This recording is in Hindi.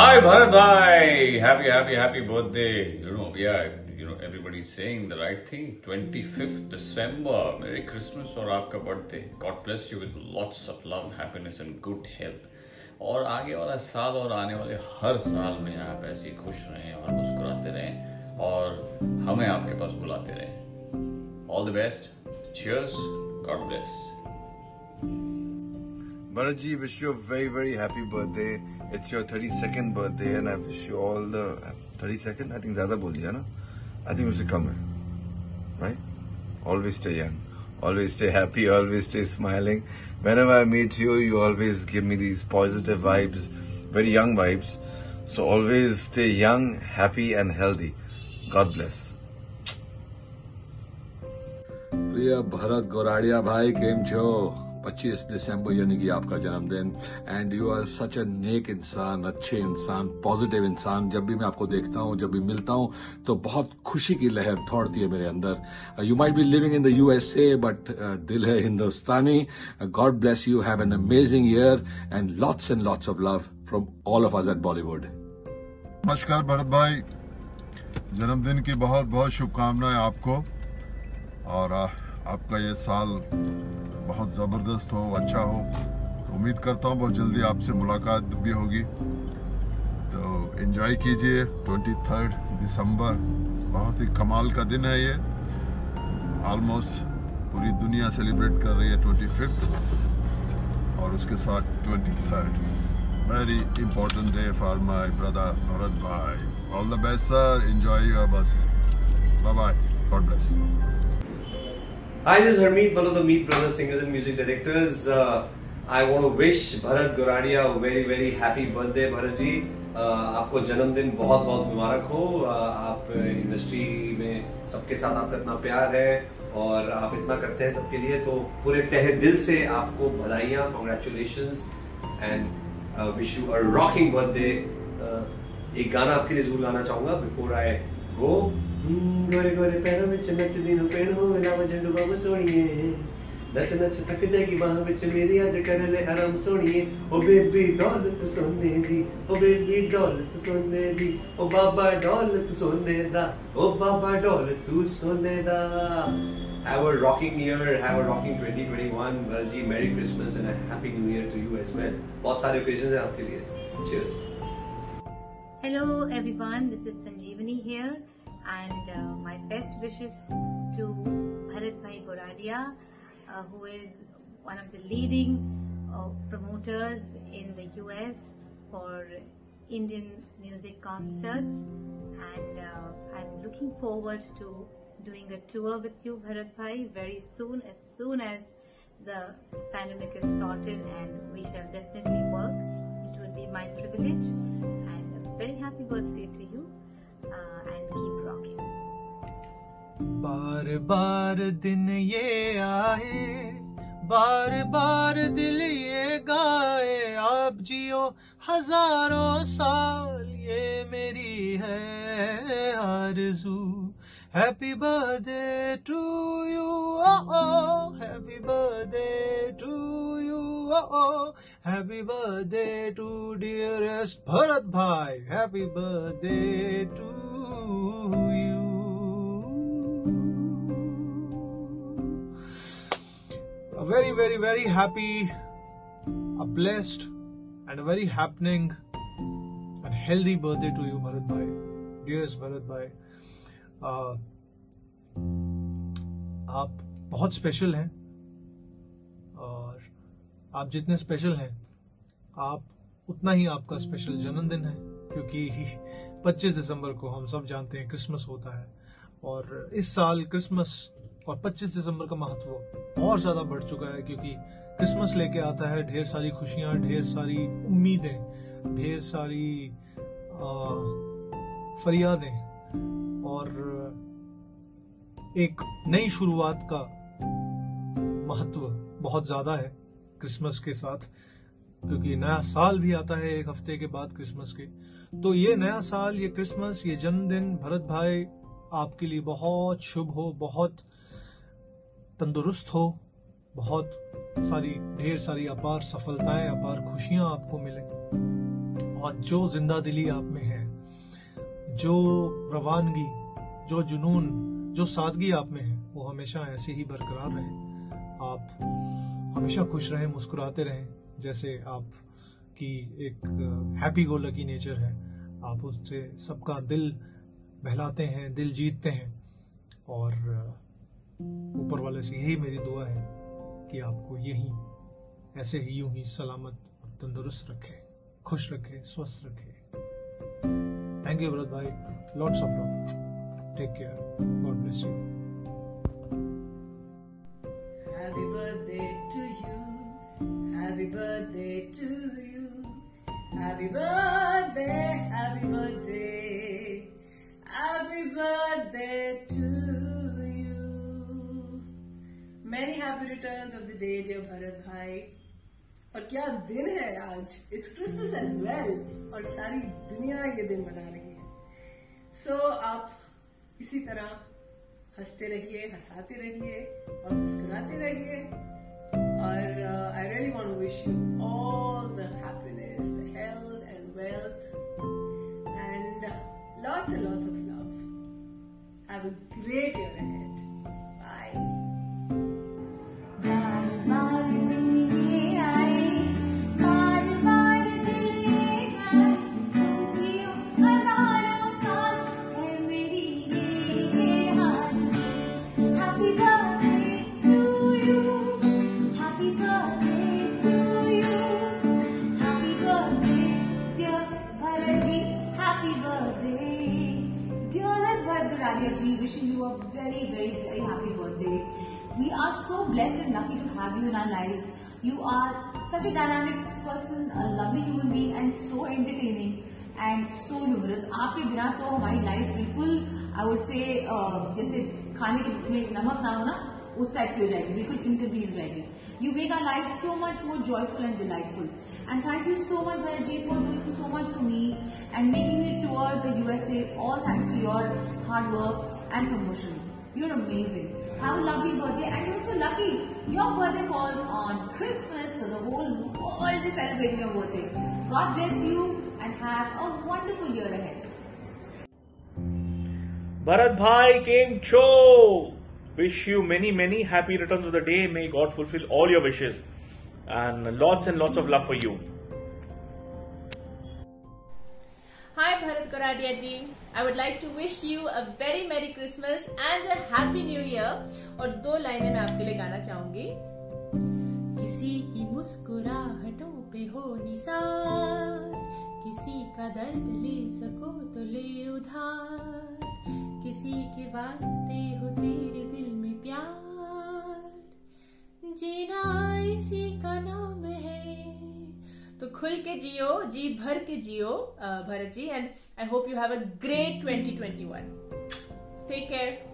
Hi, Bharat Bhai. Happy, happy, happy birthday. You know, yeah, you know, everybody's saying the right thing. 25th December. Merry Christmas और आपका birthday. God bless you with lots of love, happiness and good health. और आगे वाला साल और आने वाले हर साल में आप ऐसे ही खुश रहें और मुस्कुराते रहें और हमें आपके पास बुलाते रहें all the best cheers god bless Bharatji, wish you a very, very happy birthday. It's your 32nd birthday and I wish you all the... 32nd? I think ज़्यादा बोल दिया ना? I think उससे कम है. Right? Always stay young. Always stay happy. Always stay smiling. Whenever I meet you, you always give me these positive vibes. Very young vibes. So always stay young, happy and healthy. God bless. प्रिय भरत गोराड़िया भाई केम छो 25 दिसंबर, यानी कि आपका जन्मदिन। And you are such a नेक इंसान, अच्छे इंसान पॉजिटिव इंसान। जब भी मैं आपको देखता हूँ, जब भी मिलता हूँ तो बहुत खुशी की लहर दौड़ती है मेरे अंदर। You might be living in the USA but दिल है हिंदुस्तानी। God bless you have an amazing year and lots and lots of love from all of us at Bollywood नमस्कार भरत भाई। जन्मदिन की बहुत बहुत शुभकामनाएँ आपको। और आपका ये साल बहुत ज़बरदस्त हो अच्छा हो। तो उम्मीद करता हूँ बहुत जल्दी आपसे मुलाकात भी होगी। तो एंजॉय कीजिए ट्वेंटी थर्ड दिसंबर। बहुत ही कमाल का दिन है ये। ऑलमोस्ट पूरी दुनिया सेलिब्रेट कर रही है ट्वेंटी फिफ्थ और उसके साथ twenty third very important day for my brother Bharat bhai all the best sir enjoy your birthday bye bye God bless Hi, this is Harmeet, one of the Meet Brothers singers and music directors. Uh, I want to wish Bharat Goradia a very very happy birthday, Bharat ji. Uh, आपको जन्मदिन बहुत बहुत मुबारक हो uh, आप इंडस्ट्री में सबके साथ आपका इतना प्यार है और आप इतना करते हैं सबके लिए तो पूरे तहे दिल से आपको बधाइयाँ congratulation and wish you a rocking birthday एक गाना आपके लिए ज़रूर गाना चाहूँगा बिफोर आई हो गोरे गोरे पैरों में नच दिनों पेड़ हो मिला मुझे डुबाबू सोनिए नच नच थक जाएगी बाह बिच मेरी अज कर ले आराम सोनिए ओ बेबी दौलत सोने दी ओ बेबी दौलत सोने दी ओ बाबा दौलत सोने दा ओ बाबा दौलत तू सोने दा Have a rocking year, have a rocking 2021. Balaji, Merry Christmas and a Happy New Year to you as well. बहुत सारे occasions हैं आपके लिए. Cheers. Hello everyone, this is Sanjeevani here. And uh, my best wishes to Bharat Bhai Goradia uh, who is one of the leading uh, promoters in the US for Indian music concerts. And uh, I'm looking forward to doing a tour with you Bharat Bhai very soon as soon as the pandemic is sorted and we shall definitely work. It will be my privilege. And a very happy birthday to you बार बार दिन ये आए, बार बार दिल ये गाए। आप जियो हज़ारों साल, ये मेरी है आरज़ू। Happy birthday to you oh happy birthday to you oh happy birthday to dearest Bharat bhai happy birthday to you a very very very happy a blessed and a very happening and healthy birthday to you bharat bhai dearest bharat bhai uh, आप बहुत स्पेशल हैं और आप जितने स्पेशल हैं आप उतना ही आपका स्पेशल जन्मदिन है क्योंकि 25 दिसंबर को हम सब जानते हैं क्रिसमस होता है और इस साल क्रिसमस और 25 दिसंबर का महत्व और ज़्यादा बढ़ चुका है क्योंकि क्रिसमस लेके आता है, ढेर सारी खुशियाँ, ढेर सारी उम्मीदें, ढेर सारी फरियादें और एक नई शुरुआत का महत्व बहुत ज़्यादा है क्रिसमस के साथ, क्योंकि नया साल भी आता है एक हफ़्ते के बाद क्रिसमस के। तो ये नया साल, ये क्रिसमस, ये जन्मदिन, भरत भाई आपके लिए बहुत शुभ हो, बहुत तंदुरुस्त हो, बहुत सारी, ढेर सारी अपार सफलताएँ, अपार खुशियाँ आपको मिले। और जो ज़िंदा दिली आप में है, जो रवानगी, जो जुनून, जो सादगी आप में है, वो हमेशा ऐसे ही बरकरार रहे। आप हमेशा खुश रहें, मुस्कुराते रहें, जैसे आप की एक हैप्पी गो लकी नेचर है। आप उससे सबका दिल बहलाते हैं दिल जीतते हैं। और ऊपर वाले से यही मेरी दुआ है कि आपको यही ऐसे ही यूँ ही सलामत और तंदुरुस्त रखे खुश रखे स्वस्थ रखे। Thank you Bharat bhai lots of love take care God bless you Happy birthday to you. Happy birthday to you. Happy birthday, happy birthday. Many happy returns of the day dear Bharat bhai और क्या दिन है आज? इट्स क्रिसमस एज वेल और सारी दुनिया ये दिन मना रही है। सो so, आप इसी तरह हँसते रहिए हंसाते रहिए और मुस्कुराते रहिए। और I really want to wish you Bharat Garadia ji, wishing you a very, very, very happy birthday. We are so blessed and lucky to have you in our lives. You are such a dynamic person, a lovely human being, and so entertaining and so humorous. आपके बिना तो हमारी लाइफ बिल्कुल आई वुड से जैसे खाने के में नमक ना हो ना उस टाइप की हो जाएगी बिल्कुल इंटरव्यू हो जाएगी you make our life so much more joyful and delightful And thank you so much, Bharatji, for doing so much for me and making me tour the USA, all thanks to your hard work and promotions. You're amazing. Have a lovely birthday, and you're so lucky. Your birthday falls on Christmas, so the whole world is celebrating your birthday. God bless you and have a wonderful year ahead. Bharat Bhai came Cho. Wish you many, many happy returns of the day. May God fulfill all your wishes. And lots and lots of love for you. Bharat Koradia ji. I would like to wish you a very Merry Christmas and a Happy New Year. और दो लाइनें मैं आपके लिए गाना चाहूँगी किसी की मुस्कुराहटों पे हो निसार किसी का दर्द ले सको तो ले उधार किसी के वास्ते हो तेरे खुल के जियो, जी भर के जियो Bharat ji and I hope you have a great 2021 take care